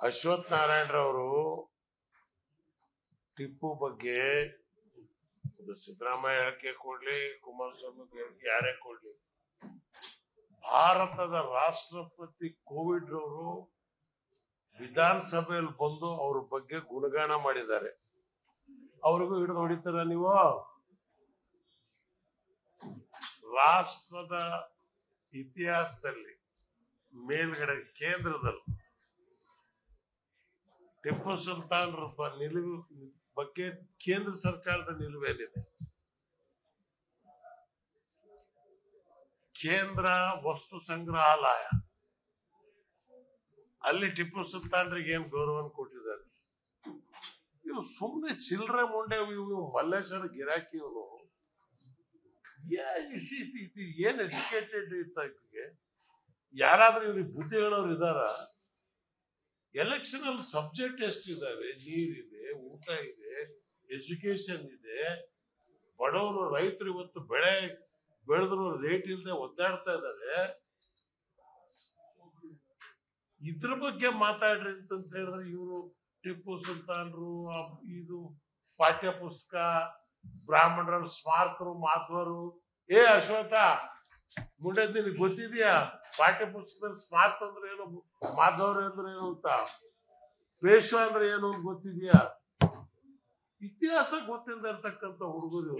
ಅಶ್ವಥ್ ನಾರಾಯಣರವರು ಟಿಪ್ಪು ಬಗ್ಗೆ ಸಿದ್ದರಾಮಯ್ಯ ಹೇಳಿಕೆ ಕೊಡ್ಲಿ, ಕುಮಾರಸ್ವಾಮಿ ಯಾರೇ ಕೊಡ್ಲಿ. ಭಾರತದ ರಾಷ್ಟ್ರಪತಿ ಕೋವಿಡ್ ರವರು ವಿಧಾನಸಭೆಯಲ್ಲಿ ಬಂದು ಅವ್ರ ಬಗ್ಗೆ ಗುಣಗಾನ ಮಾಡಿದ್ದಾರೆ. ಅವ್ರಿಗೂ ಹಿಡಿದು ಹೊಡಿತಾರ ನೀವು? ರಾಷ್ಟ್ರದ ಇತಿಹಾಸದಲ್ಲಿ ಮೇಲ್ಗಡೆ ಕೇಂದ್ರದಲ್ಲಿ ಟಿಪ್ಪು ಸುಲ್ತಾನ್ ನಿಲುವು ಬಗ್ಗೆ ಕೇಂದ್ರ ಸರ್ಕಾರದ ನಿಲುವೇನಿದೆ ಕೇಂದ್ರ ವಸ್ತು ಸಂಗ್ರಹಾಲಯ. ಅಲ್ಲಿ ಟಿಪ್ಪು ಸುಲ್ತಾನ್ರಿಗೆ ಏನ್ ಗೌರವ ಕೊಟ್ಟಿದ್ದಾರೆ? ಇವ್ರು ಸುಮ್ಮನೆ ಚಿಲ್ಲರೆ ಮುಂಡೆ ಇವು ಮಲ್ಲೇಶ್ವರ ಗಿರಾಕಿ ಇವನು ಏನ್ ಎಜುಕೇಟೆಡ್ ಇತ್ತಾಗೆ ಯಾರಾದ್ರೂ ಇವ್ರಿಗೆ ಬುದ್ಧಿ ಹೇಳೋರು ಇದಾರ ಎಲೆಕ್ಷನ್ ಅಲ್ಲಿ ಸಬ್ಜೆಕ್ಟ್ ಎಷ್ಟಿದಾವೆ ನೀರಿದೆ ಊಟ ಇದೆ ಎಜುಕೇಶನ್ ಇದೆ. ಬಡವರು, ರೈತರು ಇವತ್ತು ಬೆಳೆ ಬೆಳೆದ್ರು ರೇಟ್ ಇಲ್ಲದೆ ಒದ್ದಾಡ್ತಾ ಇದ್ದಾರೆ ಇದ್ರ ಬಗ್ಗೆ ಮಾತಾಡ್ರಿ ಅಂತ ಹೇಳಿದ್ರೆ ಇವರು ಟಿಪ್ಪು ಸುಲ್ತಾನ್ರು ಇದು ಪಾಠ್ಯ ಪುಸ್ತಕ ಬ್ರಾಹ್ಮಣರ, ಸ್ಮಾರಕರು, ಮಾಧ್ವರು. ಏ ಅಶ್ವಥ ಮುಂಡೆ ನಿನಗೆ ಗೊತ್ತಿದ್ಯಾ? ಪಾಠ್ಯ ಪುಸ್ತಕದಲ್ಲಿ ಸ್ಮಾರ್ಟ್ ಅಂದ್ರೆ ಏನು? ಮಾಧವ್ರ ಅಂದ್ರೆ ಏನು ಅಂತ? ಪೇಶ ಅಂದ್ರೆ ಏನು ಅಂತ ಗೊತ್ತಿದ್ಯಾ? ಇತಿಹಾಸ ಗೊತ್ತಿಲ್ಲದೆ ಹುಡುಗರು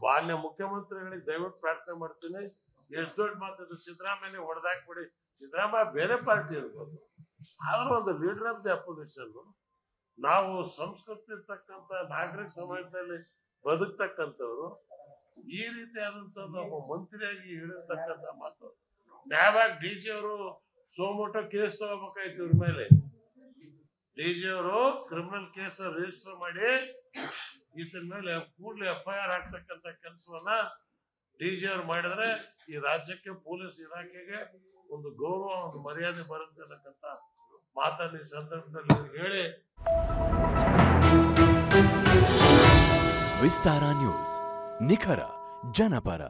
ಬಾಲ್ಯ ಮುಖ್ಯಮಂತ್ರಿಗಳಿಗೆ ದಯವಿಟ್ಟು ಪ್ರಾರ್ಥನೆ ಮಾಡ್ತೀನಿ. ಎಷ್ಟು ದೊಡ್ಡ ಮಾತಾದ್ರು ಸಿದ್ದರಾಮಯ್ಯ ಹೊಡೆದಾಕ್ಬಿಡಿ. ಸಿದ್ದರಾಮಯ್ಯ ಬೇರೆ ಪಾರ್ಟಿ ಇರ್ಬೋದು. ಆದ್ರೂ ಒಂದು ಲೀಡರ್ ಆಫ್ ದಿ ಅಪೋಸಿಷನ್ ನಾವು ಸಂಸ್ಕೃತಿ ಇರ್ತಕ್ಕಂಥ ನಾಗರಿಕ ಸಮಾಜದಲ್ಲಿ ಬದುಕ್ತಕ್ಕಂಥವ್ರು. ಈ ರೀತಿಯಾದಂಥದ್ದು ಒಬ್ಬ ಮಂತ್ರಿಯಾಗಿ ಹೇಳಿರ್ತಕ್ಕಂಥ ಮಾತು. ನ್ಯಾಯವಾಗಿ ಡಿ ಜಿ ಅವರು ಸೋಮೋಟೋ ಕೇಸ್ ತಗೋಬೇಕಾಯ್ತು ಇವ್ರ ಮೇಲೆ. ಡಿ ಜಿ ಅವರು ಕ್ರಿಮಿನಲ್ ಕೇಸ್ ರಿಜಿಸ್ಟರ್ ಮಾಡಿ ಈತನ ಮೇಲೆ ಕೂಡಲೇ ಎಫ್ ಐ ಆರ್ ಹಾಕ್ತಕ್ಕಂತ ಕೆಲಸವನ್ನ ಡಿ ಜಿ ಅವ್ರು ಮಾಡಿದ್ರೆ ಈ ರಾಜ್ಯಕ್ಕೆ ಪೊಲೀಸ್ ಇಲಾಖೆಗೆ ಒಂದು ಗೌರವ ಒಂದು ಮರ್ಯಾದೆ ಬರುತ್ತೆ ಅನ್ನಕ್ಕಂತ ಮಾತನ್ನ ಈ ಸಂದರ್ಭದಲ್ಲಿ ಹೇಳಿ. ವಿಸ್ತಾರ ನ್ಯೂಸ್ ನಿಖರ. ಜನಪರ